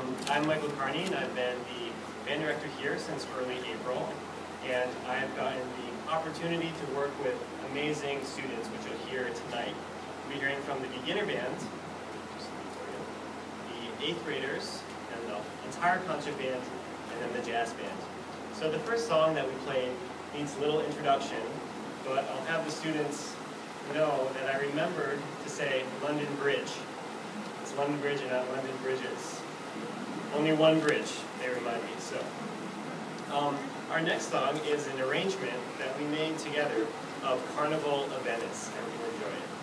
Um, I'm Michael Carney, and I've been the band director here since early April. And I've gotten the opportunity to work with amazing students, which you'll hear tonight. We'll be hearing from the beginner band, the eighth graders, and the entire concert band, and then the jazz band. So the first song that we played needs little introduction, but I'll have the students know that I remembered to say London Bridge. It's London Bridge and not London Bridges. Only one bridge, they remind me, so. Um, our next song is an arrangement that we made together of Carnival of Venice, and we'll enjoy it.